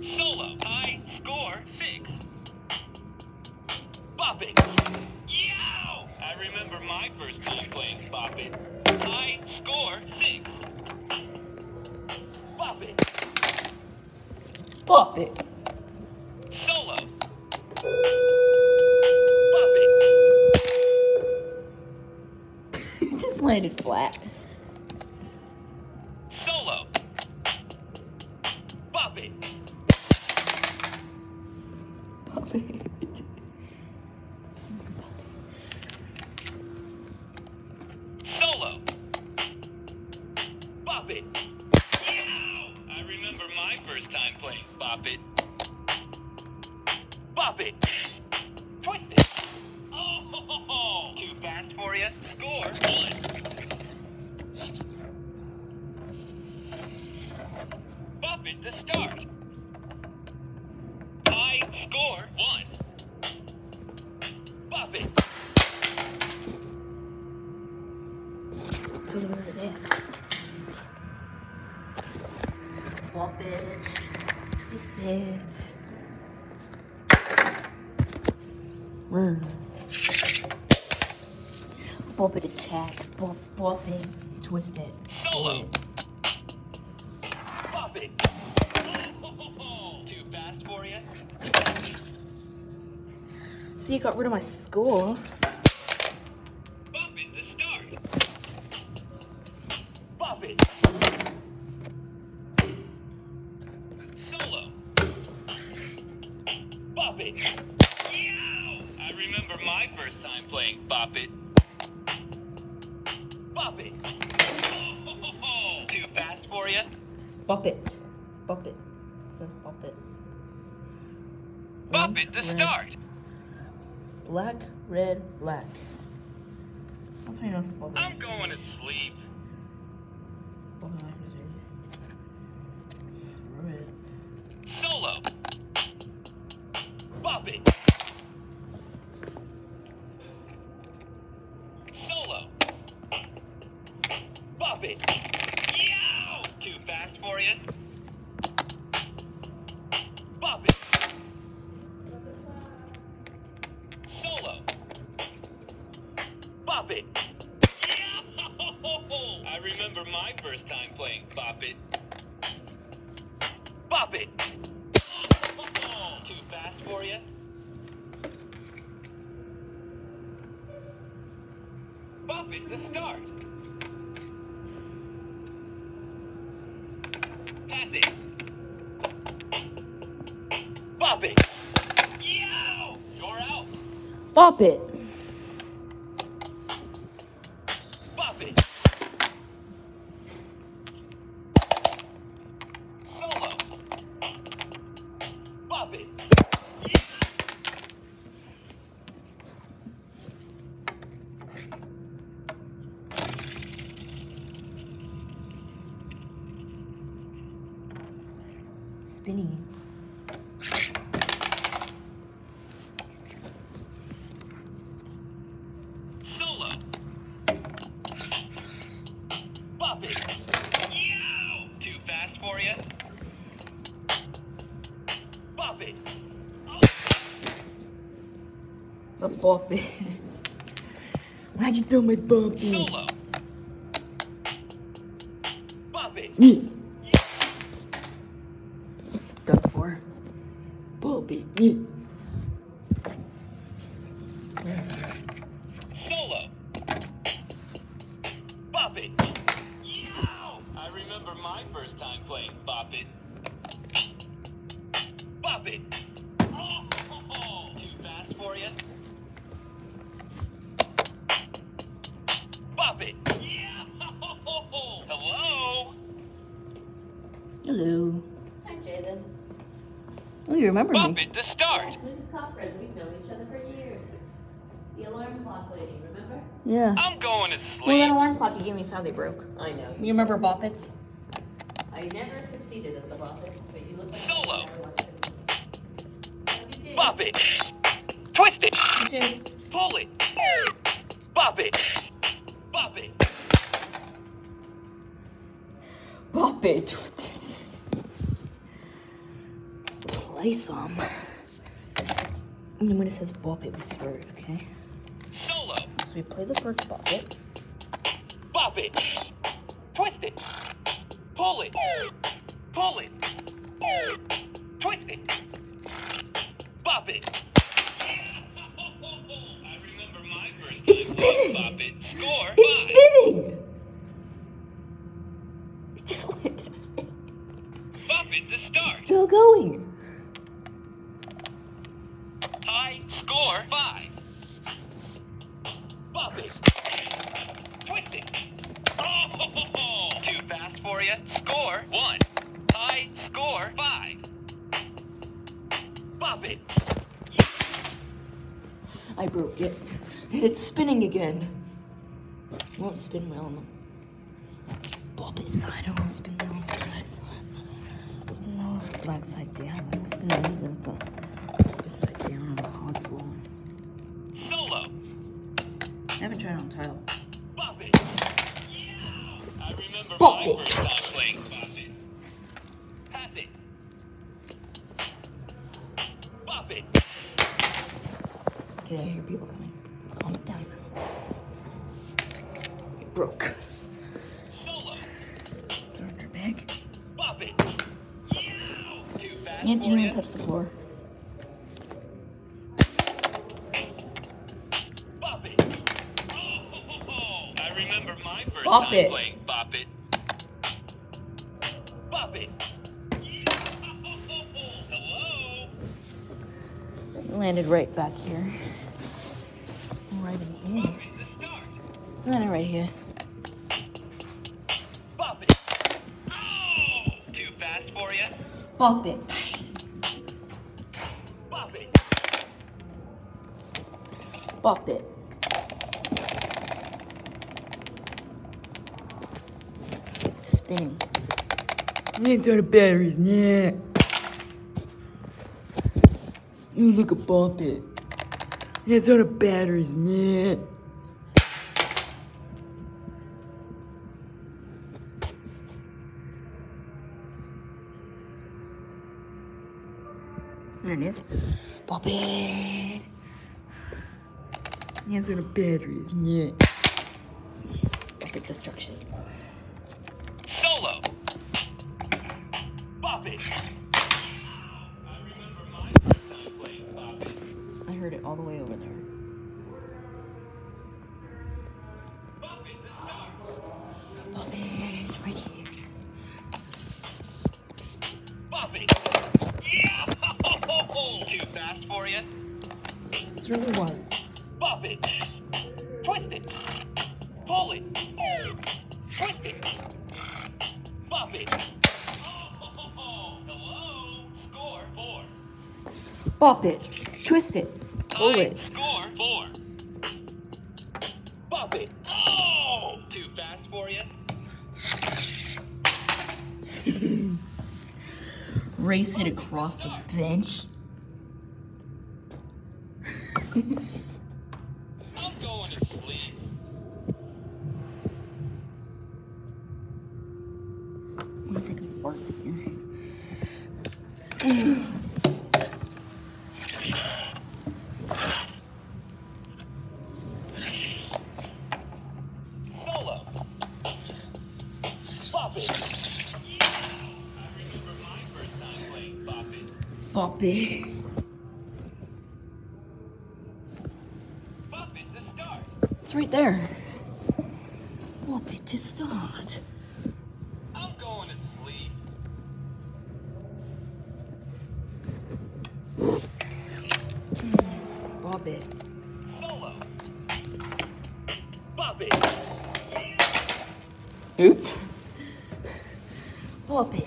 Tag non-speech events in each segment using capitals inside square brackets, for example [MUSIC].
Solo. High score six. Bop it. Yow! I remember my first time playing Bop it. High score six. Bop it. Bop it. Solo. Bop it. [LAUGHS] Just landed flat. It. Twist it. Oh, ho, ho, ho. too fast for you. Score one. Bop it to start. High score one. Bop it. Bop it. Twist it. Bop it attack. Bop, bop it. Twist it. Solo. Bop it. Too fast for you? See, you got rid of my score. Bop it to start. Bop it. Solo. Bop it. Remember my first time playing Bop it. Bop it. Oh, [LAUGHS] Too fast for you? Bop it. Bop it. It says bop it. Bop it to start. Black, red, black. That's you know bop it. I'm going to sleep. Bop it Bop it. Yow! [LAUGHS] I remember my first time playing Bop it. Bop it. [LAUGHS] Too fast for you? Bop it to start. Pass it. Bop it. Yow! You're out. Bop it. Bop it. Solo. Bop it. Spinny. Solo. Bop it. Yow! Too fast for you? Bop it. A bop it. [LAUGHS] Why'd you throw my it? Solo. Bop it. Yeah. Done for. It. Solo. Bop it. Yow! I remember my first time playing Bop it. Bop it. Oh, too fast for you? Bop it. Yeah. Hello. Hello. Hi, Oh, you remember Bop me. it to start. Mrs. Cochran, we've known each other for years. The alarm clock lady, remember? Yeah. I'm going to Well, that alarm clock you gave me Sally broke. I know. You remember Bop It's? I never succeeded at the Buffett, but you look like Solo. you never wanted to. You did. Bop it. Twist it. You did. Pull it. Bop it. Bop it. it. Play some. And then when it says bop it, we throw it, okay? Solo. So we play the first bop it. Bop it. Twist it. Pull it. Pull it. Twist it. Bop it. [LAUGHS] I remember my first time It's spinning. Bop it. Score It's spinning! It just it's spinning. Bop it to start. Still going. High score five. Bop it. Twist it. Oh, [LAUGHS] too fast for you. Score one. High score five. Bop it. I broke it. It's spinning again. It won't spin well on the bop it side. It won't spin well on the black side. Well on the black side down. It won't spin the bop it side down on the hard floor. Solo. I haven't tried on tile. Bop it. Yeah. I Bop it. first time playing Bop it. Pass it. Bop it. Okay, I hear people coming. Calm it down. It broke. Solo. Surrender bag. Bop it. Yeah. Too fast You for didn't you. touch the floor. Bop it. playing Bop it. Bop it. Hello. Landed right back here. Right in here. Bop it to start. Landed right here. Bop it. Oh, too fast for you. Bop it. Bop it. Bop it. Spinning. It's out the batteries, yeah. You look a bop it. It's out the batteries, yeah. There it is. Bop it. It's out the batteries, yeah. Epic destruction. Bop it to start. Bop it, right here. Bop it. Yeah. [LAUGHS] Too fast for you. This really was. Bop it. Twist it. Pull it. Twist it. Bop it. Oh, hello. Score four. Bop it. Twist it. Pull it. Score four. Bop it. Oh, too fast for you. Race it across the bench. I'm going to sleep. I'm gonna take a here. Bop it. Bop it to start. It's right there. Bop it to start. I'm going to sleep. Bop it. Solo. Bop it. Oops. Bop it.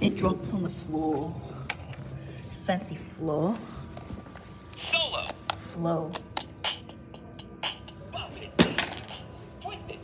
It drops on the floor. Fancy floor. Solo. Flow. Bop it. Twist it.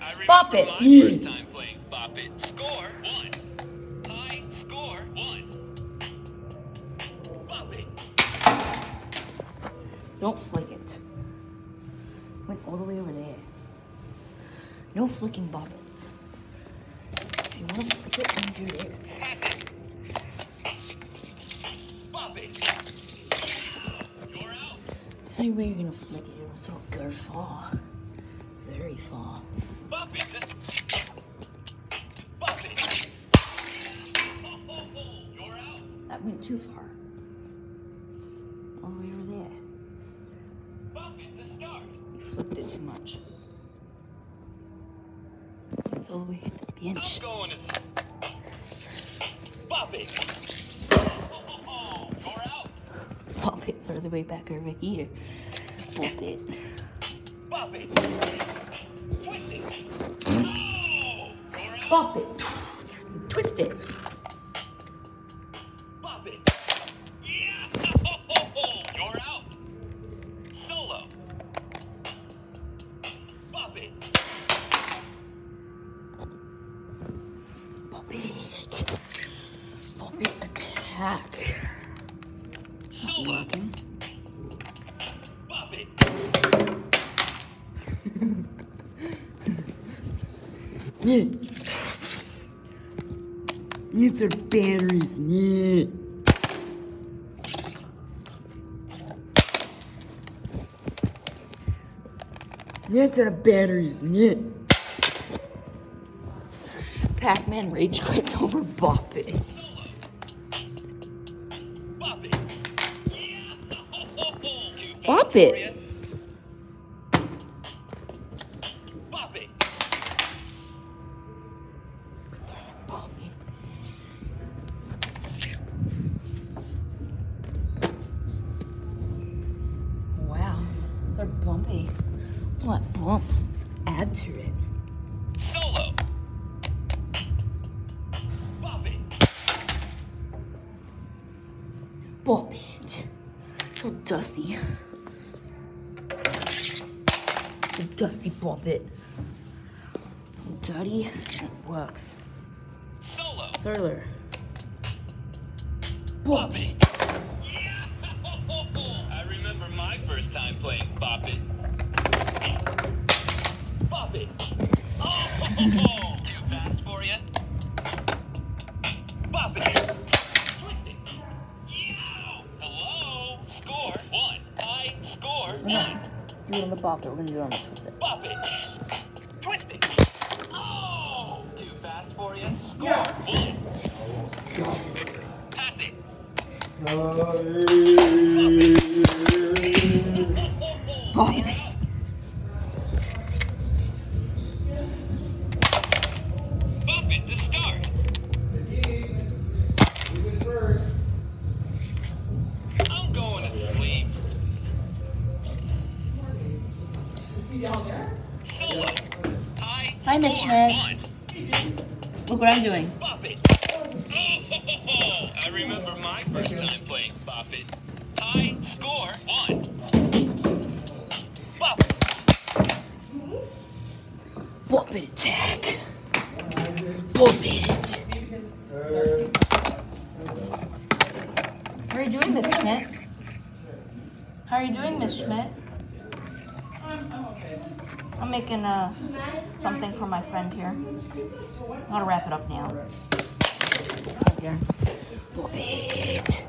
I Bop it. my first time playing Bop It. Score one. High score one. Bop it. Don't flick it. Went all the way over there. No flicking bobbins. If you want to flick do this. It. You're. Gonna flick it. It'll sort of go far. Very far. That went too far. Oh, all the way over there. To. You flipped it too much. It's all the way at the bench. Bop it. You're out. Pop the way back over here. Bop it. Twist it. Oh! You're out. Bop it. Twist it. It. Yeah! These are batteries. Yeah. That's are batteries. Yeah. Pac-Man rage quits over Bop It. Bop it. Yeah! Too Bop it. Bop it. All bump? Let's add to it. Solo. Bop it. Bop it. All dusty. A dusty bop it. All dirty it works. Solo. Solar. Bop it. Yeah! [LAUGHS] I remember my first time playing Bop It. Bop It. Oh! Too fast for you? Bop It. Twist it. Yeah! Hello? Score one. I score So we're one. not doing it on the bop it, we're gonna do it on the twist it. Bop it. Twist it. Oh! Too fast for you? Score one. Pass it. Bop High Hi, Miss Schmidt. Look what I'm doing. Bop [LAUGHS] it. I remember my first time playing Bop It. High score one. Bop it. Bop it attack. Bop it. How are you doing, Miss Schmidt? How are you doing, Miss Schmidt? I'm making uh, something for my friend here. I'm gonna wrap it up now. Right here.